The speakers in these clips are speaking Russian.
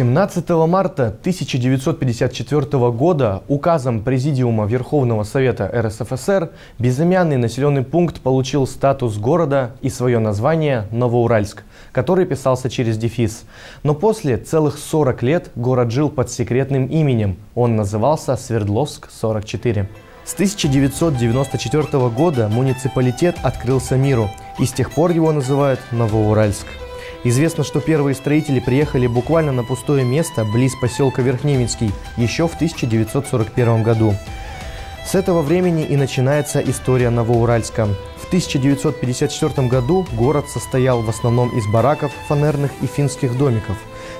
17 марта 1954 года указом Президиума Верховного Совета РСФСР безымянный населенный пункт получил статус города и свое название Новоуральск, который писался через дефис. Но после целых 40 лет город жил под секретным именем. Он назывался Свердловск-44. С 1994 года муниципалитет открылся миру, и с тех пор его называют Новоуральск. Известно, что первые строители приехали буквально на пустое место близ поселка Верхневинский еще в 1941 году. С этого времени и начинается история Новоуральска. В 1954 году город состоял в основном из бараков, фанерных и финских домиков.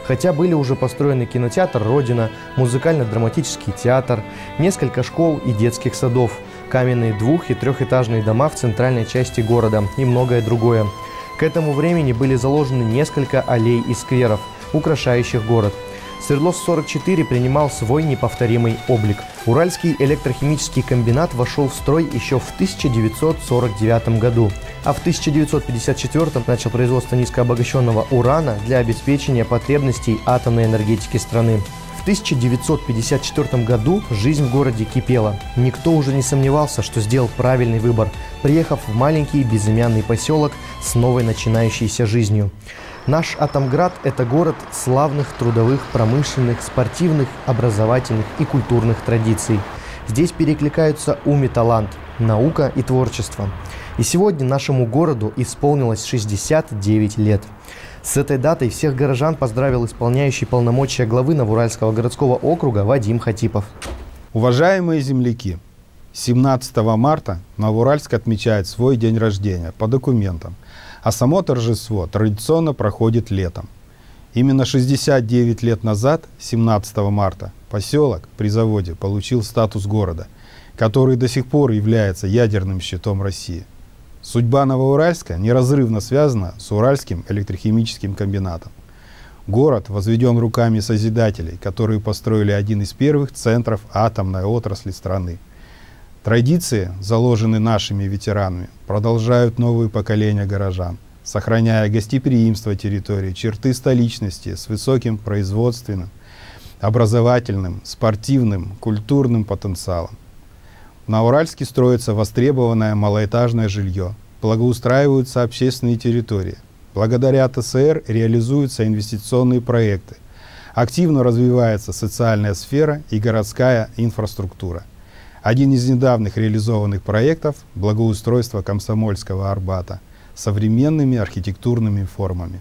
Хотя были уже построены кинотеатр «Родина», музыкально-драматический театр, несколько школ и детских садов, каменные двух- и трехэтажные дома в центральной части города и многое другое – к этому времени были заложены несколько аллей и скверов, украшающих город. Свердловск-44 принимал свой неповторимый облик. Уральский электрохимический комбинат вошел в строй еще в 1949 году, а в 1954 начал производство низкообогащенного урана для обеспечения потребностей атомной энергетики страны. В 1954 году жизнь в городе кипела. Никто уже не сомневался, что сделал правильный выбор, приехав в маленький безымянный поселок с новой начинающейся жизнью. Наш Атомград – это город славных трудовых, промышленных, спортивных, образовательных и культурных традиций. Здесь перекликаются ум и талант, наука и творчество. И сегодня нашему городу исполнилось 69 лет. С этой датой всех горожан поздравил исполняющий полномочия главы Новоуральского городского округа Вадим Хатипов. Уважаемые земляки, 17 марта Новоуральск отмечает свой день рождения по документам, а само торжество традиционно проходит летом. Именно 69 лет назад, 17 марта, поселок при заводе получил статус города, который до сих пор является ядерным щитом России. Судьба Новоуральска неразрывно связана с Уральским электрохимическим комбинатом. Город возведен руками созидателей, которые построили один из первых центров атомной отрасли страны. Традиции, заложенные нашими ветеранами, продолжают новые поколения горожан, сохраняя гостеприимство территории, черты столичности с высоким производственным, образовательным, спортивным, культурным потенциалом. На Уральске строится востребованное малоэтажное жилье, благоустраиваются общественные территории. Благодаря ТСР реализуются инвестиционные проекты. Активно развивается социальная сфера и городская инфраструктура. Один из недавних реализованных проектов – благоустройство Комсомольского Арбата современными архитектурными формами.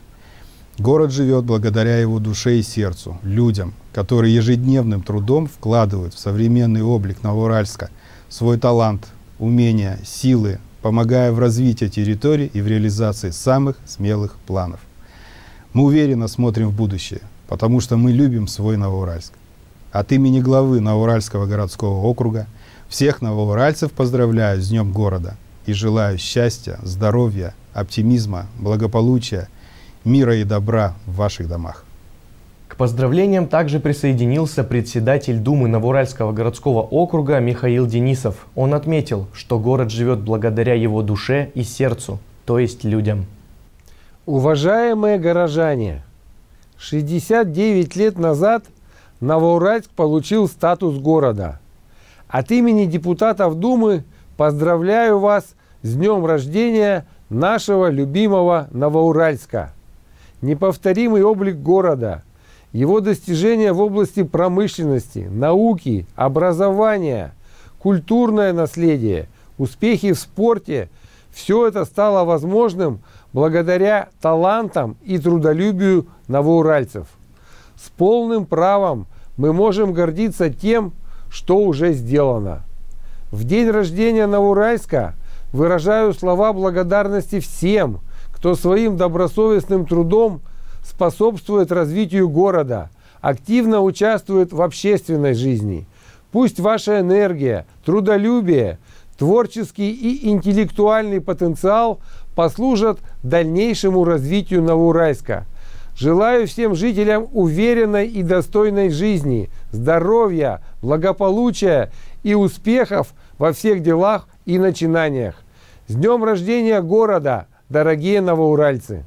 Город живет благодаря его душе и сердцу, людям, которые ежедневным трудом вкладывают в современный облик Новоуральска – свой талант, умения, силы, помогая в развитии территории и в реализации самых смелых планов. Мы уверенно смотрим в будущее, потому что мы любим свой Новоуральск. От имени главы Новоуральского городского округа всех новоуральцев поздравляю с Днем города и желаю счастья, здоровья, оптимизма, благополучия, мира и добра в ваших домах поздравлениям также присоединился председатель Думы Новоуральского городского округа Михаил Денисов. Он отметил, что город живет благодаря его душе и сердцу, то есть людям. Уважаемые горожане, 69 лет назад Новоуральск получил статус города. От имени депутатов Думы поздравляю вас с днем рождения нашего любимого Новоуральска. Неповторимый облик города – его достижения в области промышленности, науки, образования, культурное наследие, успехи в спорте – все это стало возможным благодаря талантам и трудолюбию новоуральцев. С полным правом мы можем гордиться тем, что уже сделано. В день рождения Новоуральска выражаю слова благодарности всем, кто своим добросовестным трудом – способствует развитию города, активно участвует в общественной жизни. Пусть ваша энергия, трудолюбие, творческий и интеллектуальный потенциал послужат дальнейшему развитию Новоуральска. Желаю всем жителям уверенной и достойной жизни, здоровья, благополучия и успехов во всех делах и начинаниях. С днем рождения города, дорогие новоуральцы!